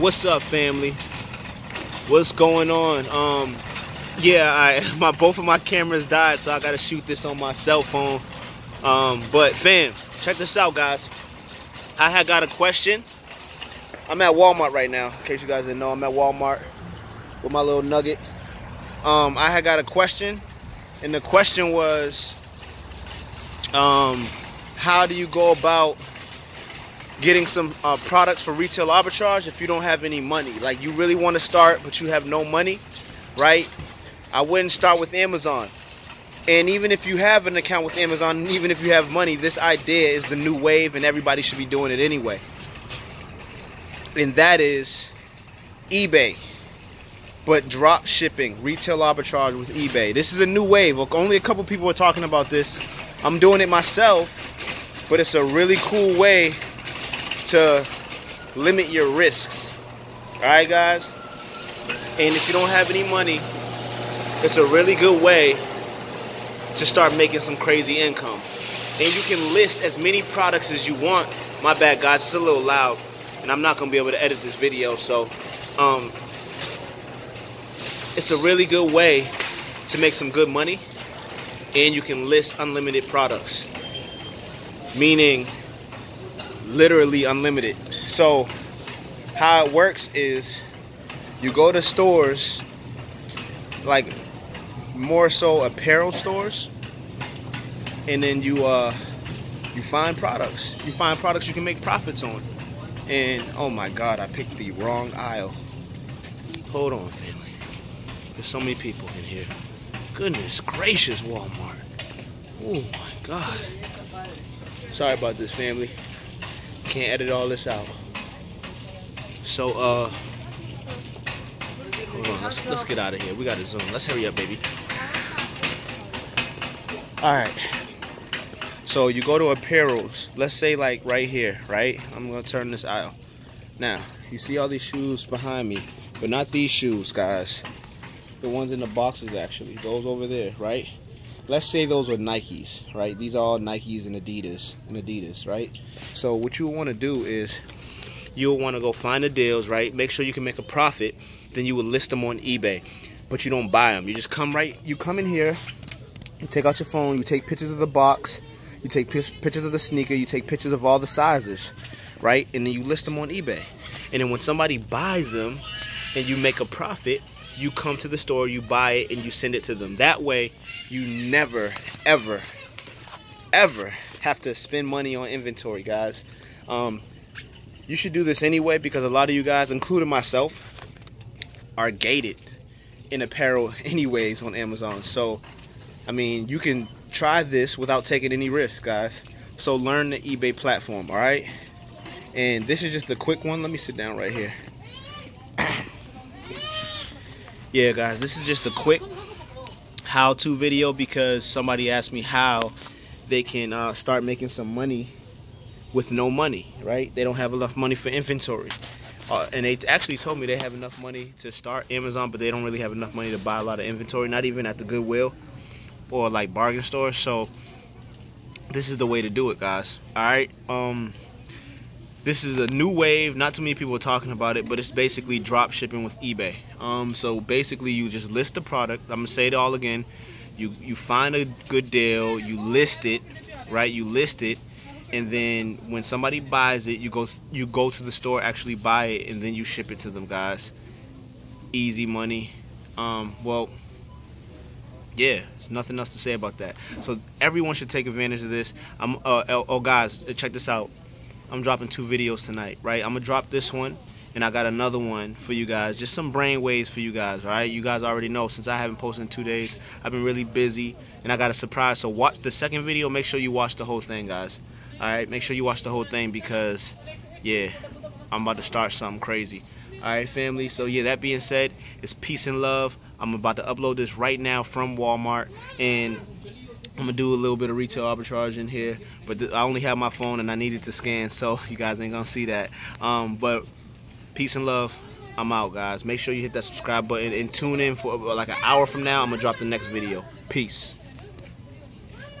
What's up, family? What's going on? Um, yeah, I my both of my cameras died, so I gotta shoot this on my cell phone. Um, but fam, check this out, guys. I had got a question. I'm at Walmart right now, in case you guys didn't know. I'm at Walmart with my little nugget. Um, I had got a question, and the question was, um, how do you go about getting some uh, products for retail arbitrage if you don't have any money? Like you really want to start, but you have no money, right? I wouldn't start with Amazon. And even if you have an account with Amazon, even if you have money, this idea is the new wave and everybody should be doing it anyway. And that is eBay. But drop shipping, retail arbitrage with eBay. This is a new wave. Only a couple people are talking about this. I'm doing it myself, but it's a really cool way to limit your risks. All right, guys? And if you don't have any money, it's a really good way to start making some crazy income. And you can list as many products as you want. My bad, guys, it's a little loud, and I'm not gonna be able to edit this video, so um, it's a really good way to make some good money, and you can list unlimited products, meaning literally unlimited. So how it works is you go to stores like more so apparel stores and then you uh you find products. You find products you can make profits on. And oh my god I picked the wrong aisle. Hold on family. There's so many people in here. Goodness gracious Walmart. Oh my god. Sorry about this family can't edit all this out. So uh hold on let's let's get out of here. We gotta zoom. Let's hurry up baby. All right so you go to apparels. Let's say like right here right? I'm gonna turn this aisle. Now you see all these shoes behind me but not these shoes guys. The ones in the boxes actually. Those over there right let's say those were nikes right? These are all nikes and adidas and adidas right? So what you want to do is you'll want to go find the deals right? Make sure you can make a profit then you will list them on ebay. But you don't buy them you just come right you come in here you take out your phone, you take pictures of the box, you take pictures of the sneaker, you take pictures of all the sizes, right? And then you list them on eBay. And then when somebody buys them and you make a profit, you come to the store, you buy it, and you send it to them. That way, you never, ever, ever have to spend money on inventory, guys. Um, you should do this anyway because a lot of you guys, including myself, are gated in apparel anyways on Amazon. So I mean, you can try this without taking any risk, guys. So learn the eBay platform, all right? And this is just a quick one. Let me sit down right here. Yeah, guys, this is just a quick how-to video because somebody asked me how they can uh, start making some money with no money, right? They don't have enough money for inventory. Uh, and they actually told me they have enough money to start Amazon, but they don't really have enough money to buy a lot of inventory, not even at the Goodwill or like bargain stores so this is the way to do it guys all right um this is a new wave not too many people are talking about it but it's basically drop shipping with ebay um so basically you just list the product i'm gonna say it all again you you find a good deal you list it right you list it and then when somebody buys it you go you go to the store actually buy it and then you ship it to them guys easy money um well yeah, there's nothing else to say about that. So everyone should take advantage of this. I'm uh, oh, oh guys, check this out. I'm dropping two videos tonight, right? I'm gonna drop this one and I got another one for you guys. Just some brain waves for you guys, all right? You guys already know since I haven't posted in two days, I've been really busy and I got a surprise. So watch the second video. Make sure you watch the whole thing, guys. All right, make sure you watch the whole thing because, yeah, I'm about to start something crazy. All right, family. So yeah, that being said, it's peace and love. I'm about to upload this right now from Walmart and I'm gonna do a little bit of retail arbitrage in here but I only have my phone and I needed to scan so you guys ain't gonna see that. Um, but peace and love I'm out guys. Make sure you hit that subscribe button and tune in for like an hour from now I'm gonna drop the next video. Peace